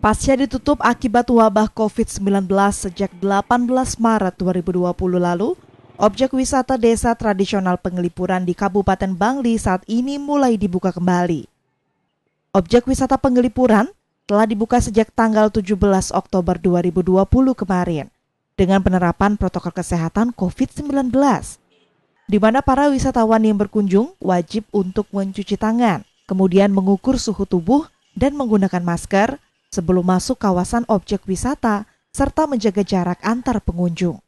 Pasca ditutup akibat wabah COVID-19 sejak 18 Maret 2020 lalu, objek wisata desa tradisional Pengelipuran di Kabupaten Bangli saat ini mulai dibuka kembali. Objek wisata Pengelipuran telah dibuka sejak tanggal 17 Oktober 2020 kemarin dengan penerapan protokol kesehatan COVID-19, di mana para wisatawan yang berkunjung wajib untuk mencuci tangan, kemudian mengukur suhu tubuh dan menggunakan masker, sebelum masuk kawasan objek wisata serta menjaga jarak antar pengunjung.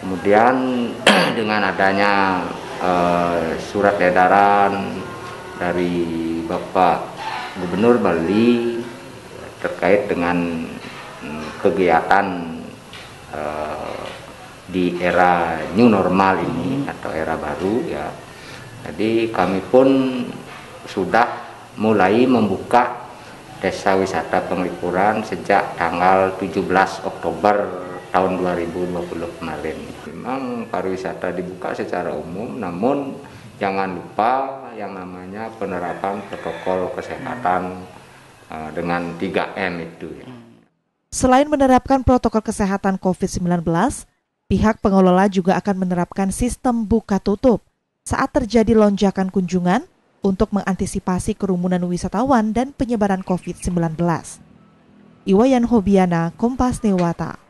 Kemudian dengan adanya uh, surat edaran dari Bapak Gubernur Bali terkait dengan mm, kegiatan uh, di era new normal ini atau era baru ya. Jadi kami pun sudah mulai membuka Desa Wisata Penglipuran sejak tanggal 17 Oktober tahun 2020 kemarin. Memang pariwisata dibuka secara umum, namun jangan lupa yang namanya penerapan protokol kesehatan uh, dengan 3M itu. Selain menerapkan protokol kesehatan COVID-19, pihak pengelola juga akan menerapkan sistem buka tutup saat terjadi lonjakan kunjungan untuk mengantisipasi kerumunan wisatawan dan penyebaran COVID-19. Iwayan Hobiana, Kompas Newata.